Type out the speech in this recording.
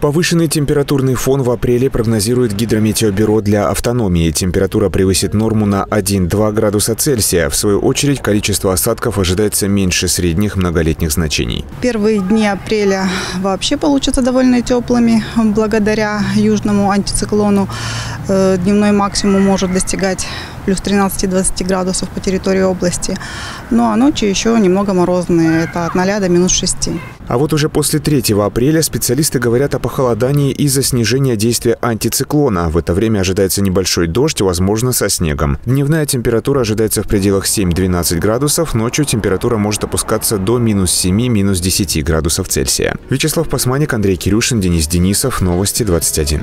Повышенный температурный фон в апреле прогнозирует гидрометеобюро для автономии. Температура превысит норму на 1-2 градуса Цельсия. В свою очередь, количество осадков ожидается меньше средних многолетних значений. Первые дни апреля вообще получатся довольно теплыми благодаря южному антициклону. Э, дневной максимум может достигать плюс 13-20 градусов по территории области. Ну а ночи еще немного морозные, это от 0 до минус 6. А вот уже после 3 апреля специалисты говорят о похолодании из-за снижения действия антициклона. В это время ожидается небольшой дождь, возможно, со снегом. Дневная температура ожидается в пределах 7-12 градусов, ночью температура может опускаться до минус 7, минус 10 градусов Цельсия. Вячеслав Пасманик, Андрей Кирюшин, Денис Денисов. Новости 21.